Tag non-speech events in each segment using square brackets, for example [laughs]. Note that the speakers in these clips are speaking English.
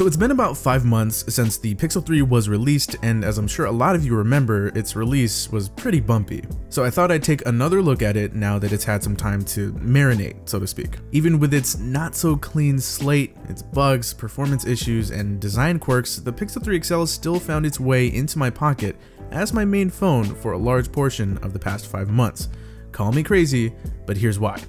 So it's been about 5 months since the Pixel 3 was released and as I'm sure a lot of you remember, its release was pretty bumpy. So I thought I'd take another look at it now that it's had some time to marinate, so to speak. Even with its not so clean slate, its bugs, performance issues, and design quirks, the Pixel 3 XL still found its way into my pocket as my main phone for a large portion of the past 5 months. Call me crazy, but here's why.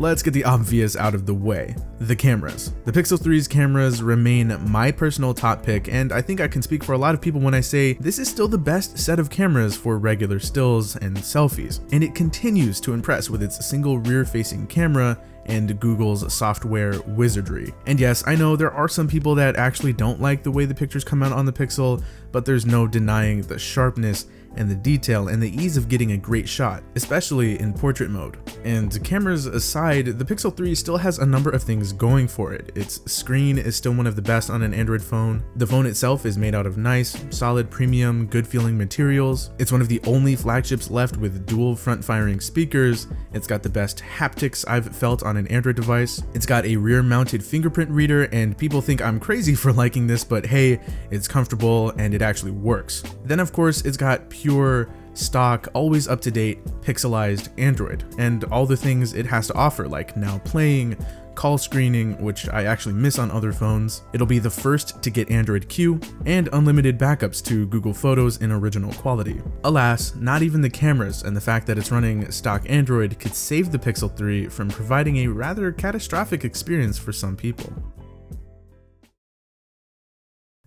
Let's get the obvious out of the way. The cameras. The Pixel 3's cameras remain my personal top pick and I think I can speak for a lot of people when I say this is still the best set of cameras for regular stills and selfies. And it continues to impress with its single rear facing camera and Google's software wizardry. And yes, I know there are some people that actually don't like the way the pictures come out on the Pixel, but there's no denying the sharpness and the detail and the ease of getting a great shot, especially in portrait mode. And cameras aside, the Pixel 3 still has a number of things going for it. Its screen is still one of the best on an Android phone. The phone itself is made out of nice, solid, premium, good feeling materials. It's one of the only flagships left with dual front firing speakers. It's got the best haptics I've felt on an Android device. It's got a rear mounted fingerprint reader and people think I'm crazy for [laughs] liking this, but hey, it's comfortable and it actually works. Then of course, it's got pure pure, stock, always up to date, pixelized Android, and all the things it has to offer, like now playing, call screening, which I actually miss on other phones. It'll be the first to get Android Q, and unlimited backups to Google Photos in original quality. Alas, not even the cameras and the fact that it's running stock Android could save the Pixel 3 from providing a rather catastrophic experience for some people.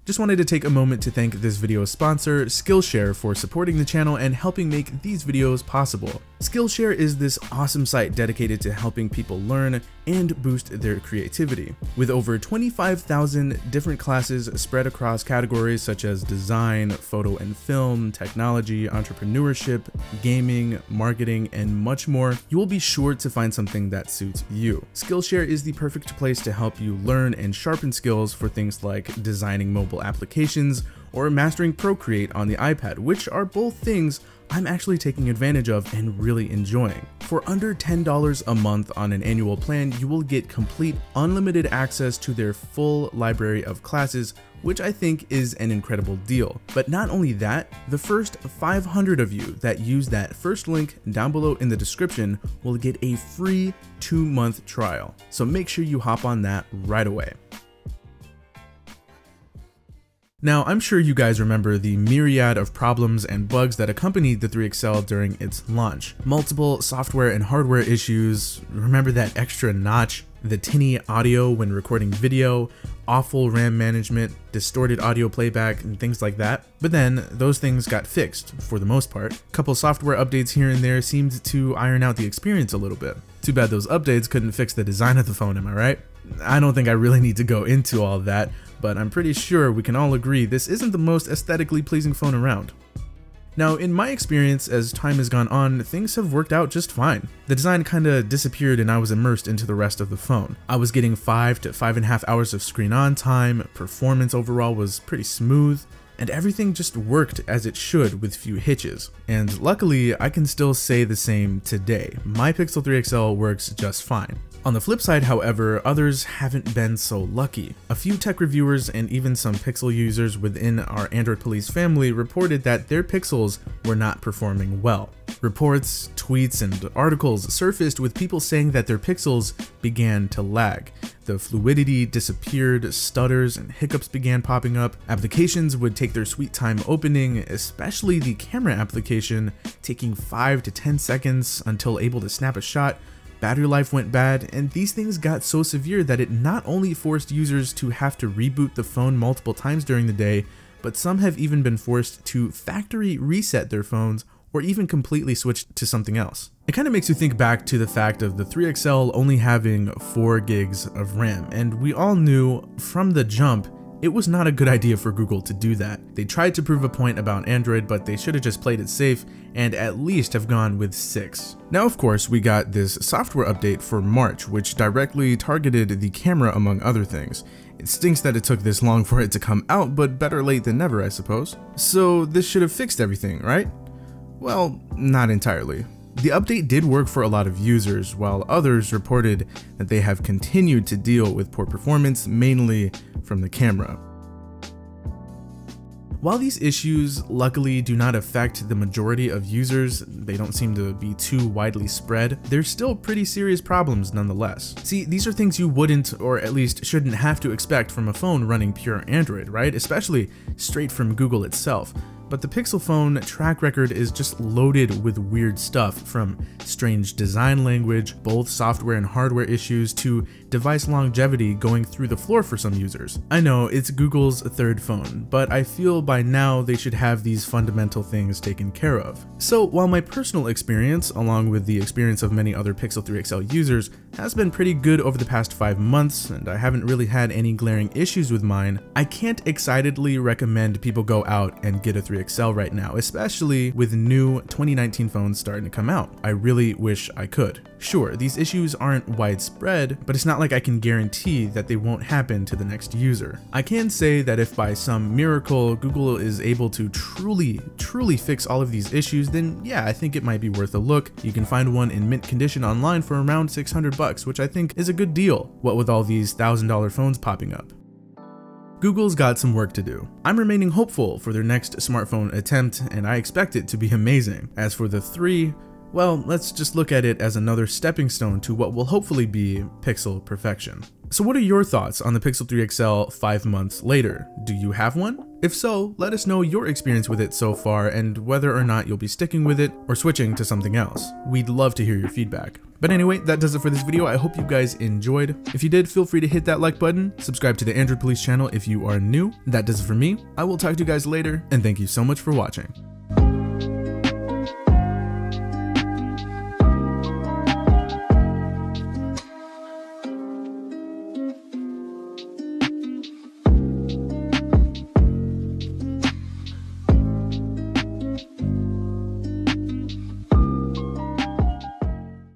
Just wanted to take a moment to thank this video's sponsor, Skillshare, for supporting the channel and helping make these videos possible. Skillshare is this awesome site dedicated to helping people learn and boost their creativity. With over 25,000 different classes spread across categories such as design, photo and film, technology, entrepreneurship, gaming, marketing, and much more, you will be sure to find something that suits you. Skillshare is the perfect place to help you learn and sharpen skills for things like designing mobile applications or mastering Procreate on the iPad, which are both things I'm actually taking advantage of and really enjoying. For under $10 a month on an annual plan, you will get complete unlimited access to their full library of classes, which I think is an incredible deal. But not only that, the first 500 of you that use that first link down below in the description will get a free two month trial. So make sure you hop on that right away. Now, I'm sure you guys remember the myriad of problems and bugs that accompanied the 3XL during its launch. Multiple software and hardware issues, remember that extra notch, the tinny audio when recording video, awful RAM management, distorted audio playback, and things like that. But then, those things got fixed, for the most part. Couple software updates here and there seemed to iron out the experience a little bit. Too bad those updates couldn't fix the design of the phone, am I right? I don't think I really need to go into all that, but I'm pretty sure we can all agree this isn't the most aesthetically pleasing phone around. Now, in my experience, as time has gone on, things have worked out just fine. The design kinda disappeared and I was immersed into the rest of the phone. I was getting 5 to 5.5 hours of screen on time, performance overall was pretty smooth, and everything just worked as it should with few hitches. And luckily, I can still say the same today. My Pixel 3 XL works just fine. On the flip side, however, others haven't been so lucky. A few tech reviewers and even some Pixel users within our Android Police family reported that their Pixels were not performing well. Reports, tweets, and articles surfaced with people saying that their Pixels began to lag. The fluidity disappeared, stutters and hiccups began popping up, applications would take their sweet time opening, especially the camera application, taking 5 to 10 seconds until able to snap a shot, battery life went bad, and these things got so severe that it not only forced users to have to reboot the phone multiple times during the day, but some have even been forced to factory reset their phones or even completely switch to something else. It kind of makes you think back to the fact of the 3XL only having 4 gigs of RAM, and we all knew from the jump it was not a good idea for Google to do that. They tried to prove a point about Android, but they should have just played it safe and at least have gone with 6. Now of course we got this software update for March, which directly targeted the camera among other things. It stinks that it took this long for it to come out, but better late than never I suppose. So this should have fixed everything, right? Well, not entirely. The update did work for a lot of users, while others reported that they have continued to deal with poor performance, mainly from the camera. While these issues luckily do not affect the majority of users, they don't seem to be too widely spread, they're still pretty serious problems nonetheless. See, these are things you wouldn't, or at least shouldn't have to expect from a phone running pure Android, right? Especially straight from Google itself but the Pixel phone track record is just loaded with weird stuff from strange design language, both software and hardware issues, to device longevity going through the floor for some users. I know it's Google's third phone, but I feel by now they should have these fundamental things taken care of. So while my personal experience, along with the experience of many other Pixel 3 XL users, has been pretty good over the past 5 months, and I haven't really had any glaring issues with mine, I can't excitedly recommend people go out and get a 3 XL right now, especially with new 2019 phones starting to come out. I really wish I could. Sure, these issues aren't widespread, but it's not like I can guarantee that they won't happen to the next user. I can say that if by some miracle Google is able to truly, truly fix all of these issues, then yeah, I think it might be worth a look. You can find one in mint condition online for around 600 bucks, which I think is a good deal, what with all these $1,000 phones popping up. Google's got some work to do. I'm remaining hopeful for their next smartphone attempt, and I expect it to be amazing. As for the 3, well, let's just look at it as another stepping stone to what will hopefully be Pixel perfection. So what are your thoughts on the Pixel 3 XL 5 months later? Do you have one? If so, let us know your experience with it so far and whether or not you'll be sticking with it or switching to something else. We'd love to hear your feedback. But anyway, that does it for this video. I hope you guys enjoyed. If you did, feel free to hit that like button, subscribe to the Android Police channel if you are new. That does it for me. I will talk to you guys later, and thank you so much for watching.